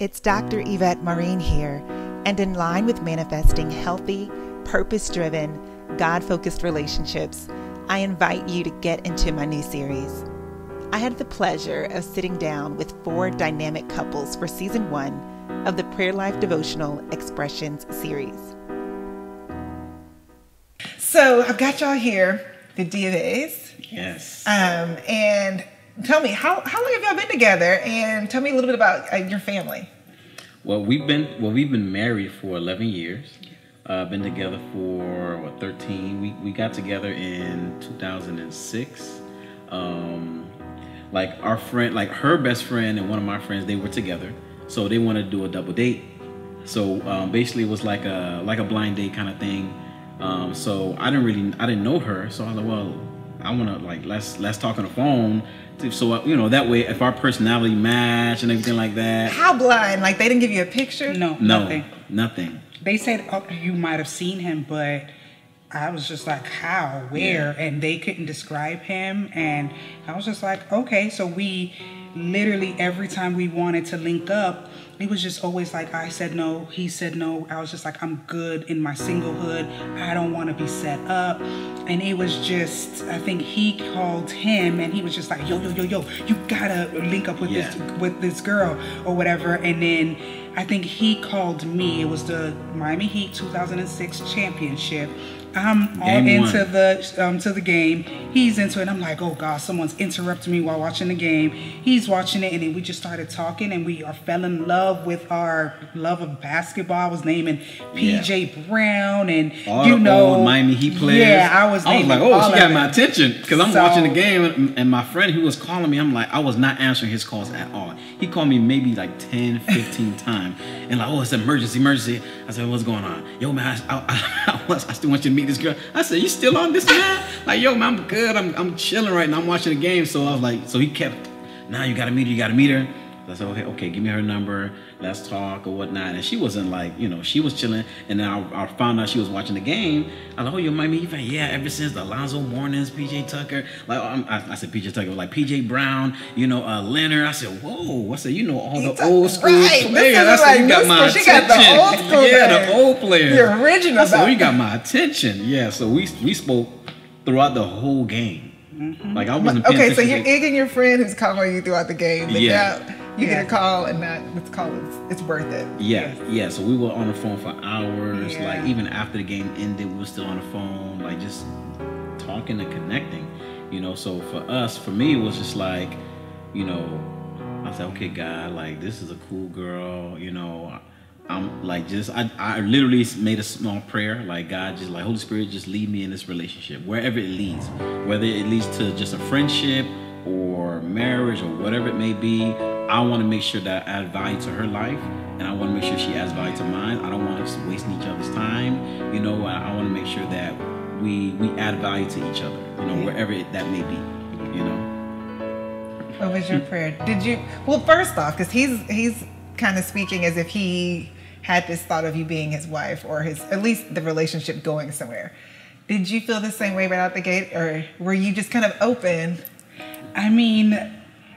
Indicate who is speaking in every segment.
Speaker 1: It's Dr. Yvette Maureen here, and in line with manifesting healthy, purpose driven, God focused relationships, I invite you to get into my new series. I had the pleasure of sitting down with four dynamic couples for season one of the Prayer Life Devotional Expressions series. So I've got y'all here, the Dieuveilles.
Speaker 2: Yes.
Speaker 1: Um, and tell me, how, how long have y'all been together? And tell me a little bit about uh, your family.
Speaker 2: Well, we've been well, we've been married for 11 years. Uh, been together for what 13. We we got together in 2006. Um, like our friend, like her best friend and one of my friends, they were together, so they wanted to do a double date. So um, basically, it was like a like a blind date kind of thing. Um, so I didn't really I didn't know her, so I was like, well, I want to like let's let's talk on the phone. So uh, you know that way, if our personality match and everything like that.
Speaker 1: How blind? Like they didn't give you a picture?
Speaker 3: No,
Speaker 2: No,
Speaker 3: nothing.
Speaker 2: nothing.
Speaker 3: They said oh, you might have seen him, but I was just like, how, where? And they couldn't describe him. And I was just like, okay. So we literally, every time we wanted to link up, it was just always like, I said no, he said no. I was just like, I'm good in my singlehood. I don't want to be set up. And it was just, I think he called him and he was just like, yo, yo, yo, yo, you gotta link up with this with this girl or whatever. And then I think he called me. It was the Miami Heat 2006 championship. I'm all into
Speaker 2: one.
Speaker 3: the um, to the game. He's into it. I'm like, oh god, someone's interrupting me while watching the game. He's watching it, and then we just started talking, and we are fell in love with our love of basketball. I was naming PJ Brown, and
Speaker 2: All
Speaker 3: you know,
Speaker 2: old Miami Heat players.
Speaker 3: Yeah, I was.
Speaker 2: I was like, oh, she got my attention because I'm
Speaker 3: So-
Speaker 2: watching the game, and, and my friend who was calling me, I'm like, I was not answering his calls at all. He called me maybe like 10, 15 times, and like, oh, it's an emergency, emergency. I said, what's going on? Yo, man, I, I, I, I still want you to meet this girl. I said, you still on this man? like, yo, man, I'm good. I'm, I'm chilling right now. I'm watching the game. So I was like, so he kept, now you gotta meet her. You gotta meet her. So I said, okay, okay, give me her number. Let's talk or whatnot. And she wasn't like, you know, she was chilling. And then I, I found out she was watching the game. I was like, oh, you Miami Heat fan? Yeah, ever since the Alonzo Mournings, PJ Tucker. Like, um, I, I said PJ Tucker, like PJ Brown, you know, uh, Leonard. I said, whoa. I said, you know, all the old school
Speaker 1: right.
Speaker 2: Players. I said,
Speaker 1: like
Speaker 2: you got my
Speaker 1: school. She got the old school
Speaker 2: yeah,
Speaker 1: players.
Speaker 2: the old players.
Speaker 1: The original
Speaker 2: said, oh, you got my attention. Yeah, so we, we spoke throughout the whole game. Like, I wasn't
Speaker 1: Okay, so
Speaker 2: attention
Speaker 1: you're egging your friend who's calling you throughout the game,
Speaker 2: Yeah.
Speaker 1: now you
Speaker 3: Yeah.
Speaker 1: get a call and that this call is it's worth it.
Speaker 2: Yeah, yeah. So we were on the phone for hours.
Speaker 3: Yeah.
Speaker 2: Like even after the game ended, we were still on the phone, like just talking and connecting. You know, so for us, for me, it was just like, you know, I said, okay, God, like this is a cool girl. You know, I'm like just I, I literally made a small prayer, like God, just like Holy Spirit, just lead me in this relationship, wherever it leads, whether it leads to just a friendship or marriage or whatever it may be. I want to make sure that I add value to her life, and I want to make sure she adds value to mine. I don't want us wasting each other's time. You know, I, I want to make sure that we we add value to each other. You know, wherever it, that may be. You know.
Speaker 1: What was your prayer? Did you well first off, because he's he's kind of speaking as if he had this thought of you being his wife or his at least the relationship going somewhere. Did you feel the same way right out the gate, or were you just kind of open?
Speaker 3: I mean,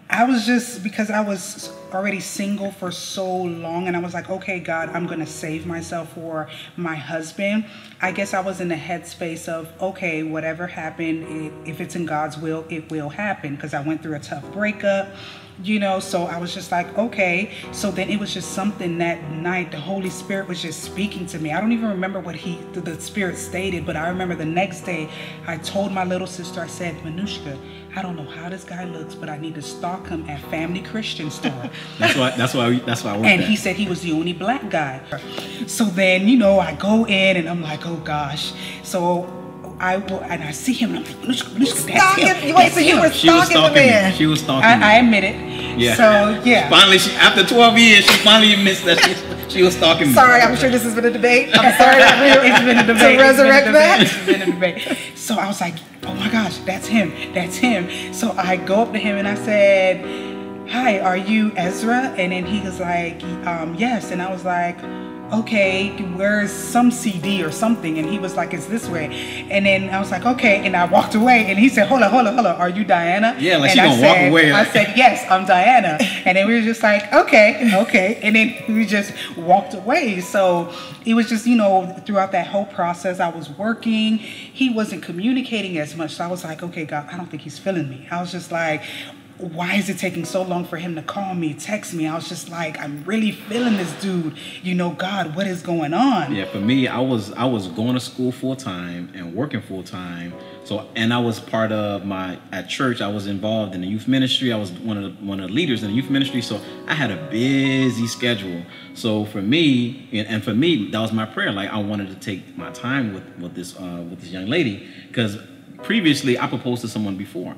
Speaker 3: I was just because I was already single for so long, and I was like, okay, God, I'm gonna save myself for my husband. I guess I was in the headspace of, okay, whatever happened, if it's in God's will, it will happen. Because I went through a tough breakup, you know, so I was just like, okay. So then it was just something that night, the Holy Spirit was just speaking to me. I don't even remember what he, the, the Spirit stated, but I remember the next day, I told my little sister, I said, Manushka, I don't know how this guy looks, but I need to stalk him at Family Christian Store.
Speaker 2: That's why. That's why. We, that's why I
Speaker 3: and
Speaker 2: at.
Speaker 3: he said he was the only black guy. So then, you know, I go in and I'm like, oh gosh. So I will, and I see him and I'm like, Manushka, Manushka, that's
Speaker 1: Stalking?
Speaker 3: him.
Speaker 1: Wait, so you
Speaker 3: That's
Speaker 1: were
Speaker 3: him.
Speaker 2: she was
Speaker 1: stalking the
Speaker 2: stalking me.
Speaker 1: man.
Speaker 2: She was stalking me.
Speaker 3: I, I admit it.
Speaker 2: Yeah.
Speaker 3: So yeah.
Speaker 2: Finally, she after 12 years, she finally admits that she, she was stalking me.
Speaker 1: Sorry, I'm sure this has been a debate. I'm sorry that we
Speaker 3: it's been a debate.
Speaker 1: to
Speaker 3: it's been a
Speaker 1: resurrect
Speaker 3: debate,
Speaker 1: that.
Speaker 3: It's been a debate. So I was like, oh my gosh, that's him. That's him. So I go up to him and I said, hi, are you Ezra? And then he was like, um, yes. And I was like, okay, where's some CD or something? And he was like, it's this way. And then I was like, okay. And I walked away and he said, hold on, hold on, hold on. Are you Diana?
Speaker 2: Yeah, like
Speaker 3: and
Speaker 2: she
Speaker 3: I
Speaker 2: gonna
Speaker 3: said,
Speaker 2: walk away.
Speaker 3: I said, yes, I'm Diana. And then we were just like, okay, okay. And then we just walked away. So it was just, you know, throughout that whole process, I was working. He wasn't communicating as much. So I was like, okay, God, I don't think he's feeling me. I was just like, why is it taking so long for him to call me, text me? I was just like, I'm really feeling this dude. You know, God, what is going on?
Speaker 2: Yeah, for me, I was I was going to school full time and working full time. So, and I was part of my at church. I was involved in the youth ministry. I was one of the, one of the leaders in the youth ministry. So I had a busy schedule. So for me, and, and for me, that was my prayer. Like I wanted to take my time with with this uh, with this young lady because previously I proposed to someone before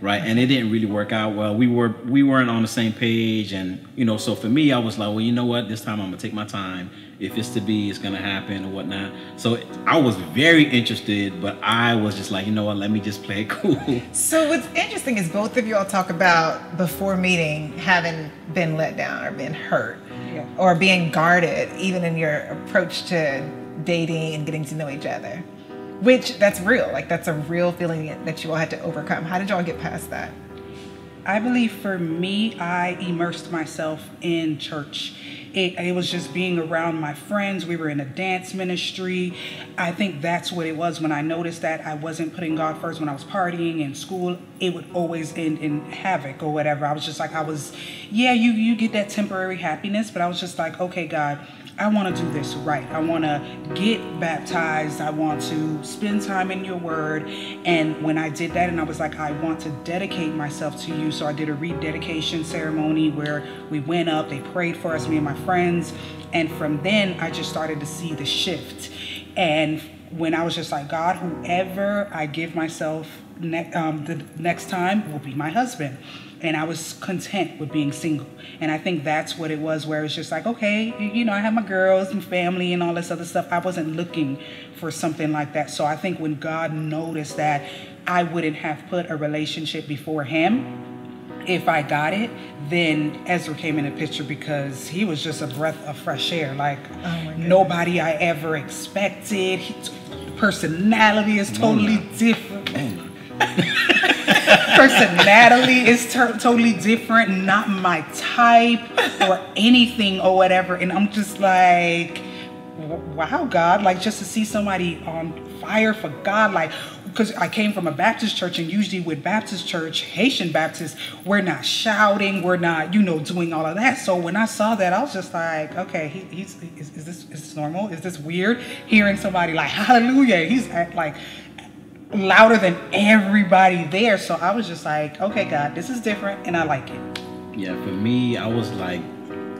Speaker 2: right? And it didn't really work out well. We were we weren't on the same page. And you know so for me i was like well you know what? This time i'm gonna take my time. If it's to be it's gonna happen or whatnot. So i was very interested but i was just like you know what? Let me just play it cool.
Speaker 1: So what's interesting is both of y'all talk about before meeting having been let down or been hurt
Speaker 3: Yeah.
Speaker 1: or being guarded even in your approach to dating and getting to know each other. Which that's real. Like that's a real feeling that you all had to overcome. How did y'all get past that?
Speaker 3: I believe for me, I immersed myself in church. It, it was just being around my friends. We were in a dance ministry. I think that's what it was when I noticed that I wasn't putting God first when I was partying in school. It would always end in havoc or whatever. I was just like, I was, yeah, you you get that temporary happiness, but I was just like, okay, God, I want to do this right. I want to get baptized. I want to spend time in your word. And when I did that, and I was like, I want to dedicate myself to you. So I did a rededication ceremony where we went up, they prayed for us, me and my friends. And from then, I just started to see the shift. And when I was just like, God, whoever I give myself ne- um, the next time will be my husband. And I was content with being single. And I think that's what it was, where it's just like, okay, you know, I have my girls and family and all this other stuff. I wasn't looking for something like that. So I think when God noticed that I wouldn't have put a relationship before Him, if I got it, then Ezra came in the picture because he was just a breath of fresh air. Like oh
Speaker 1: my goodness.
Speaker 3: nobody I ever expected. He, personality is totally different. Personality is totally different, not my type or anything or whatever. And I'm just like, wow, God, like just to see somebody on fire for God, like, because I came from a Baptist church, and usually with Baptist church, Haitian Baptists, we're not shouting, we're not, you know, doing all of that. So when I saw that, I was just like, okay, he, he's is, is this is this normal? Is this weird? Hearing somebody like Hallelujah, he's like louder than everybody there. So I was just like, okay, God, this is different, and I like it.
Speaker 2: Yeah, for me, I was like,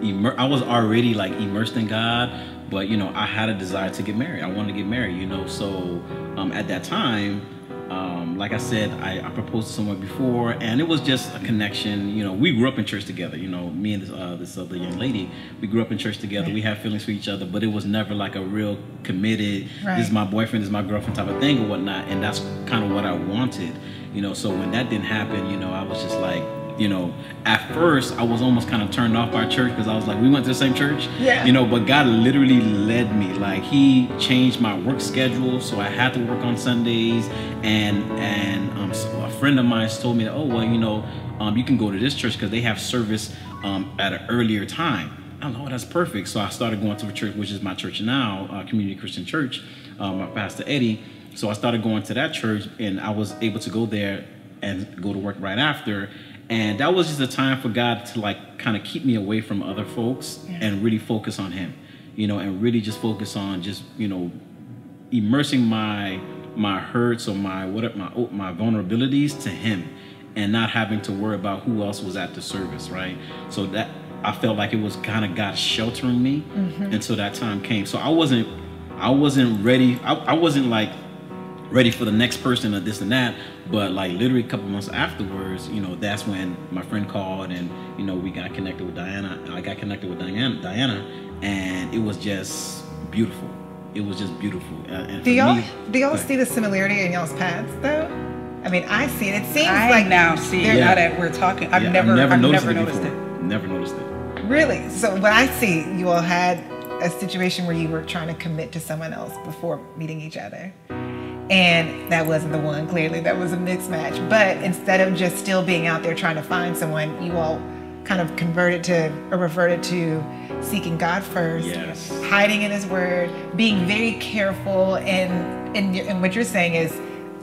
Speaker 2: immer- I was already like immersed in God, but you know, I had a desire to get married. I wanted to get married, you know. So um, at that time, um, like I said, I, I proposed to someone before, and it was just a connection. You know, we grew up in church together. You know, me and this, uh, this other young lady, we grew up in church together. We had feelings for each other, but it was never like a real committed.
Speaker 1: Right.
Speaker 2: This is my boyfriend, this is my girlfriend type of thing or whatnot. And that's kind of what I wanted. You know, so when that didn't happen, you know, I was just like, you know, at first I was almost kind of turned off by church because I was like, we went to the same church.
Speaker 1: Yeah.
Speaker 2: You know, but God literally led me. Like He changed my work schedule, so I had to work on Sundays. And and um, so a friend of mine told me that, oh well, you know, um, you can go to this church because they have service um, at an earlier time. I know, that's perfect. So I started going to a church, which is my church now, uh, Community Christian Church, um, my pastor Eddie. So I started going to that church, and I was able to go there and go to work right after. And that was just a time for God to like kind of keep me away from other folks and really focus on Him, you know, and really just focus on just you know immersing my my hurts or my what my oh, my vulnerabilities to Him, and not having to worry about who else was at the service, right? So that I felt like it was kind of God sheltering me mm-hmm. until that time came. So I wasn't I wasn't ready. I, I wasn't like ready for the next person or this and that. But like literally a couple months afterwards, you know, that's when my friend called and you know we got connected with Diana. I got connected with Diana, Diana, and it was just beautiful. It was just beautiful. Uh, and
Speaker 1: Do y'all
Speaker 2: me-
Speaker 1: do y'all
Speaker 2: Go
Speaker 1: see the similarity in y'all's paths though? I mean, I see it. It seems
Speaker 3: I
Speaker 1: like
Speaker 3: now see it
Speaker 1: there-
Speaker 3: now that we're talking. I've
Speaker 2: Yeah,
Speaker 3: never,
Speaker 2: I've never
Speaker 3: I've
Speaker 2: noticed
Speaker 3: never
Speaker 2: it
Speaker 3: noticed it.
Speaker 2: Never noticed it.
Speaker 1: Really? So what I see, you all had a situation where you were trying to commit to someone else before meeting each other. And that wasn't the one, clearly. That was a mixed match. But instead of just still being out there trying to find someone, you all kind of converted to or reverted to seeking God first,
Speaker 2: Yes.
Speaker 1: hiding in His Word, being very careful. And, and, and what you're saying is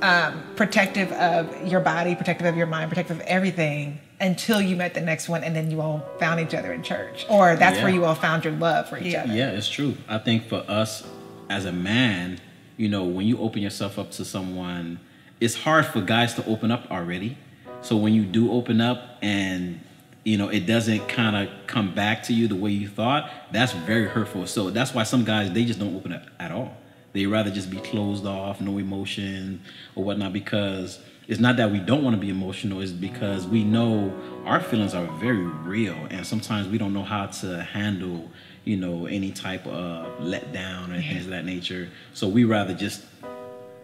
Speaker 1: um, protective of your body, protective of your mind, protective of everything until you met the next one and then you all found each other in church. Or that's
Speaker 2: Yeah.
Speaker 1: where you all found your love for each
Speaker 3: Yeah.
Speaker 1: other.
Speaker 2: Yeah, it's true. I think for us as a man, you know, when you open yourself up to someone, it's hard for guys to open up already. So when you do open up and you know it doesn't kind of come back to you the way you thought, that's very hurtful. So that's why some guys they just don't open up at all. They rather just be closed off, no emotion or whatnot, because it's not that we don't want to be emotional, it's because we know our feelings are very real and sometimes we don't know how to handle, you know, any type of letdown or things of that nature. So we rather just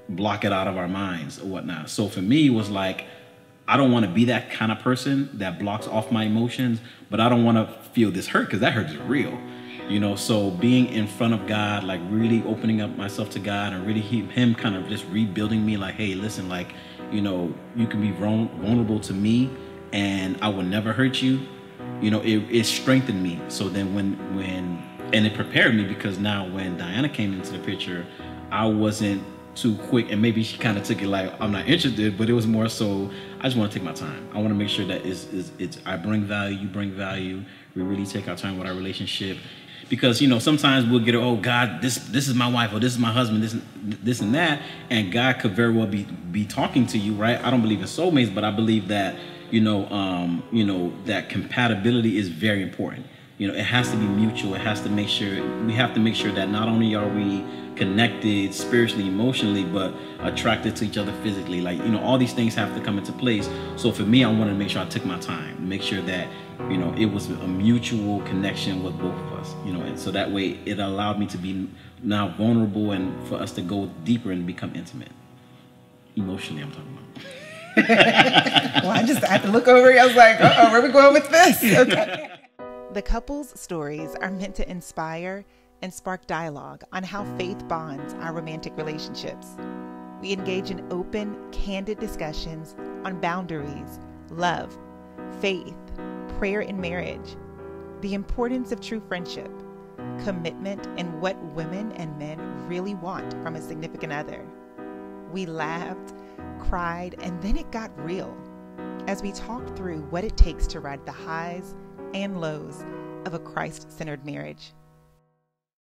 Speaker 2: block it out of our minds or whatnot. So for me, it was like, I don't want to be that kind of person that blocks off my emotions, but I don't want to feel this hurt because that hurt is real. You know, so being in front of God, like really opening up myself to God and really he, Him kind of just rebuilding me, like, hey, listen, like, you know, you can be vulnerable to me and I will never hurt you. You know, it, it strengthened me. So then when, when, and it prepared me because now when Diana came into the picture, I wasn't too quick and maybe she kind of took it like I'm not interested but it was more so I just want to take my time. I want to make sure that it's, it's, it's I bring value you bring value. We really take our time with our relationship. Because you know sometimes we'll get oh God this this is my wife or this is my husband this this and that and God could very well be be talking to you right? I don't believe in soulmates but I believe that you know um you know that compatibility is very important. You know it has to be mutual. It has to make sure we have to make sure that not only are we connected spiritually emotionally but attracted to each other physically. Like you know all these things have to come into place. So for me i wanted to make sure i took my time make sure that you know it was a mutual connection with both of us you know and so that way it allowed me to be now vulnerable and for us to go deeper and become intimate. Emotionally i'm talking about
Speaker 1: Well, I just had to look over. I was like, oh, where are we going with this? Okay. The couple's stories are meant to inspire and spark dialogue on how faith bonds our romantic relationships. We engage in open, candid discussions on boundaries, love, faith, prayer in marriage, the importance of true friendship, commitment, and what women and men really want from a significant other. We laughed, cried, and then it got real as we talk through what it takes to ride the highs and lows of a Christ centered marriage.